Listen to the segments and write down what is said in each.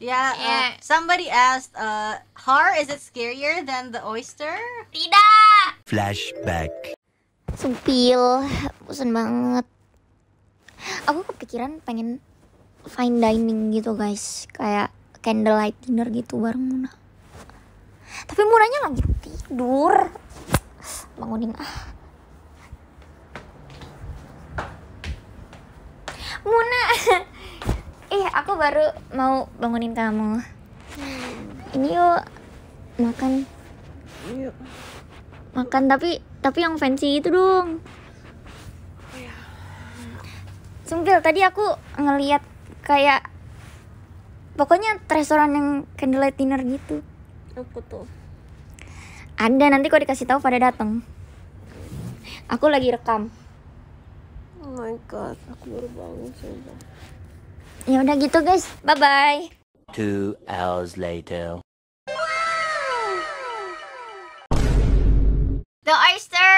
Yeah, uh, Yeah. somebody asked, uh, har, is it scarier than the oyster? Tidak. Flashback. Sumpil, bosan banget. Aku kepikiran pengen fine dining gitu guys, kayak candlelight dinner gitu bareng Muna. Tapi Munanya lagi tidur. Bangunin ah. Muna. Aku baru mau bangunin kamu. Ini yuk makan. Makan tapi tapi yang fancy itu dong. Sumpil tadi aku ngeliat kayak pokoknya restoran yang candlelight dinner gitu. Apa tuh? Ada nanti kok dikasih tahu pada datang. Aku lagi rekam. Oh my god, aku baru bangun coba. Ya udah gitu guys. Bye bye. Two hours later. The oyster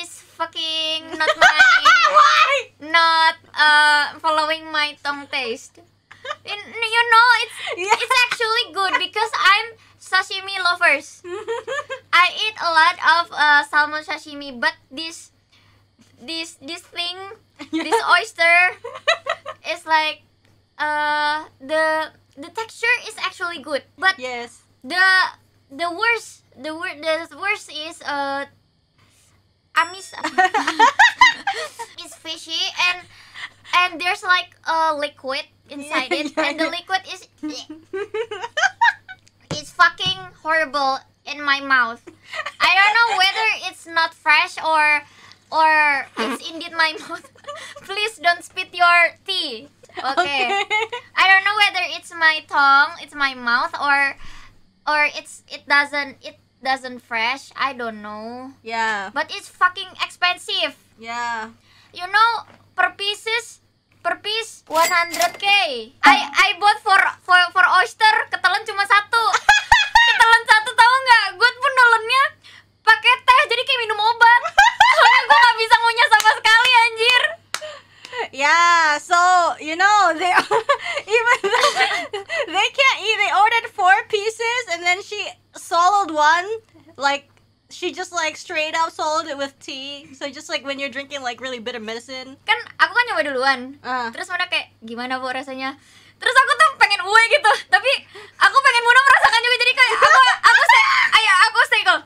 is fucking not my Why? not uh following my tongue taste. In, you know it's Yeah. it's actually good because I'm sashimi lovers. I eat a lot of uh, salmon sashimi, but this this this thing this oyster is like uh the the texture is actually good, but yes. the the worst the wor- the worst is uh amis it's fishy and and there's like a liquid inside it Yeah, and the liquid is it's fucking horrible in my mouth. I don't know whether it's not fresh or or it's indeed my mouth. Please don't spit your tea okay. I don't know whether it's my tongue, it's my mouth, or or it's it doesn't it doesn't fresh. I don't know, Yeah. but it's fucking expensive. Yeah. You know, per pieces per piece 100k. I I bought for for for oyster ketelan cuma satu. You know they even though they can't eat. They ordered four pieces, and then she swallowed one. Like she just like straight up swallowed it with tea. So just like when you're drinking like really bitter medicine. Kan aku kan nyoba duluan. Uh, terus mana kayak gimana bu rasanya terus aku tuh pengen ue gitu tapi aku pengen Muna merasakan juga jadi kayak aku aku stay ayo aku stay kok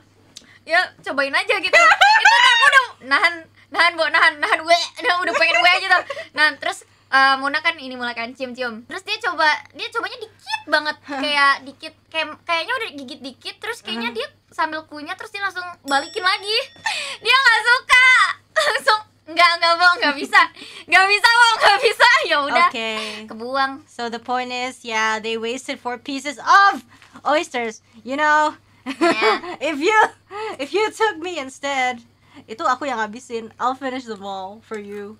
ya cobain aja gitu itu aku udah nahan nahan bu nahan nahan ue udah udah pengen ue aja tuh nah terus eh, Muna kan ini mulai kan cium cium terus dia coba dia cobanya dikit banget kayak dikit kayak kayaknya udah gigit dikit terus kayaknya dia sambil kunyah terus dia langsung balikin lagi dia nggak suka langsung nggak nggak bohong nggak bisa nggak bisa bohong nggak bisa ya udah okay. kebuang So the point is, yeah, they wasted four pieces of oysters. You know, Yeah. if you if you took me instead, itu aku yang habisin. I'll finish them all for you.